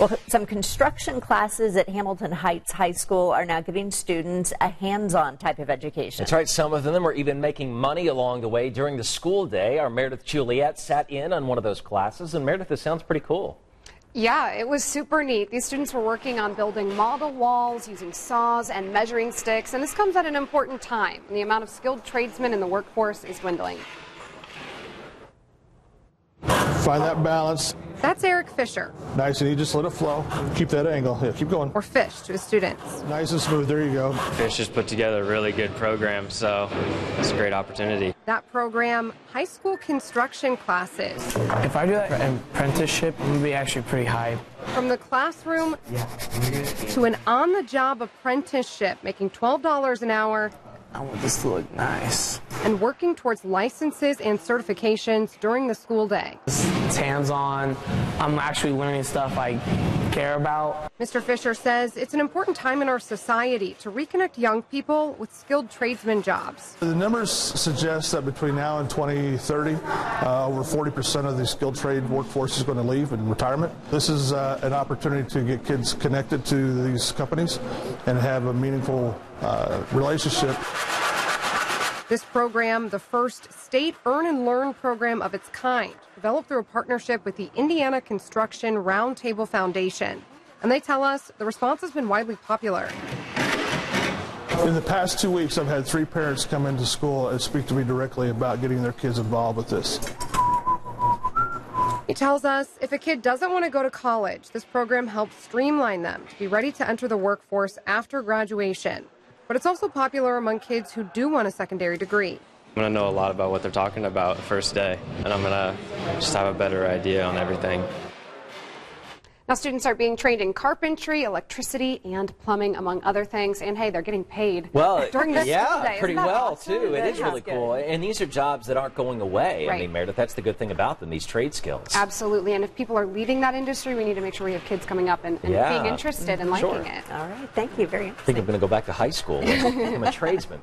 Well, some construction classes at Hamilton Heights High School are now giving students a hands-on type of education. That's right. Some of them are even making money along the way during the school day. Our Meredith Juliet sat in on one of those classes, and Meredith, this sounds pretty cool. Yeah, it was super neat. These students were working on building model walls using saws and measuring sticks, and this comes at an important time. The amount of skilled tradesmen in the workforce is dwindling. Find that balance. That's Eric Fisher, Nice and easy. Just let it flow. Keep that angle. Yeah, keep going. or Fish to his students. Nice and smooth. There you go. Fish has put together a really good program, so it's a great opportunity. That program, high school construction classes. If I do that an apprenticeship, it would be actually pretty high. From the classroom to an on the job apprenticeship, making $12 an hour I want this to look nice. and working towards licenses and certifications during the school day. It's hands on. I'm actually learning stuff I care about. Mr. Fisher says it's an important time in our society to reconnect young people with skilled tradesman jobs. The numbers suggest that between now and 2030, uh, over 40% of the skilled trade workforce is going to leave in retirement. This is uh, an opportunity to get kids connected to these companies and have a meaningful uh, relationship. This program, the first state earn and learn program of its kind, developed through a partnership with the Indiana Construction Roundtable Foundation. And they tell us the response has been widely popular. In the past two weeks, I've had three parents come into school and speak to me directly about getting their kids involved with this. He tells us if a kid doesn't want to go to college, this program helps streamline them to be ready to enter the workforce after graduation. But it's also popular among kids who do want a secondary degree. I'm going to know a lot about what they're talking about first day, and I'm going to just have a better idea on everything. Now, students are being trained in carpentry, electricity, and plumbing, among other things. And hey, they're getting paid Well, during this yeah, school day. pretty well awesome? too. It is Yeah. really cool, and these are jobs that aren't going away. I Right. mean, Meredith, that's the good thing about them. These trade skills. Absolutely. And if people are leaving that industry, we need to make sure we have kids coming up and, and Yeah. being interested and Sure. liking it. All right, thank you. Very I think I'm going to go back to high school. I'm a tradesman.